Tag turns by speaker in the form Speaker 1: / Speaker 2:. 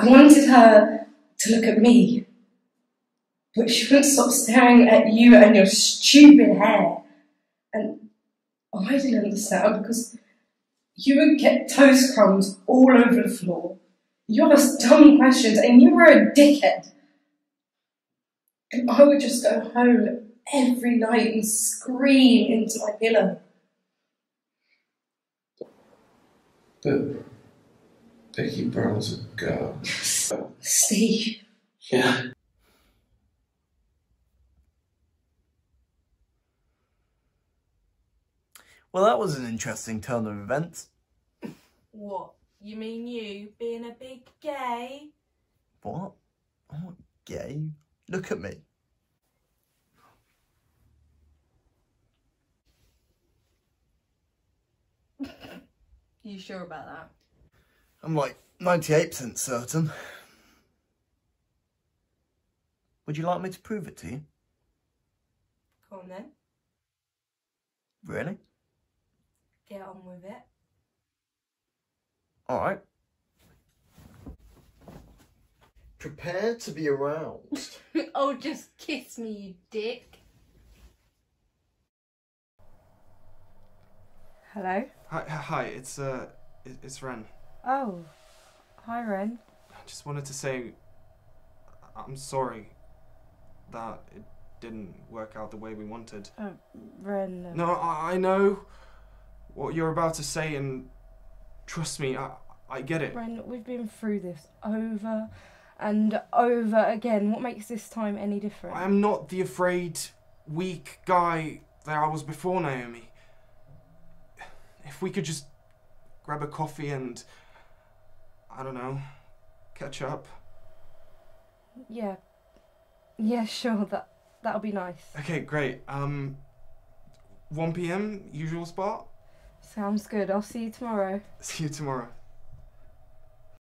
Speaker 1: I wanted her to look at me, but she wouldn't stop staring at you and your stupid hair. And I didn't understand because you would get toast crumbs all over the floor. You asked dumb questions and you were a dickhead. And I would just go home every night and scream into my pillow.
Speaker 2: But Becky Brown's a girl.
Speaker 1: Steve.
Speaker 2: Yeah.
Speaker 3: Well, that was an interesting turn of events.
Speaker 4: What? You mean you being a big gay?
Speaker 3: What? I'm not gay. Look at me.
Speaker 4: You sure about that?
Speaker 3: I'm like 98% certain. Would you like me to prove it to you?
Speaker 4: Come on then,
Speaker 3: Really?
Speaker 4: get on with it.
Speaker 3: Alright. Prepare to be aroused.
Speaker 4: oh, just kiss me, you dick.
Speaker 5: Hello?
Speaker 6: Hi, hi, it's uh, it's Ren.
Speaker 5: Oh, hi Ren.
Speaker 6: I just wanted to say, I'm sorry that it didn't work out the way we wanted.
Speaker 5: Oh, Ren. uh,
Speaker 6: No, I, I know what you're about to say, and trust me, I, I get it.
Speaker 5: Ren, we've been through this over and over again. What makes this time any different?
Speaker 6: I am not the afraid, weak guy that I was before Naomi. If we could just grab a coffee and, I don't know, catch up.
Speaker 5: Yeah. Yeah, sure. That that'll be nice.
Speaker 6: Okay, great. Um, 1 p.m. usual spot.
Speaker 5: Sounds good. I'll see you tomorrow.
Speaker 6: See you tomorrow.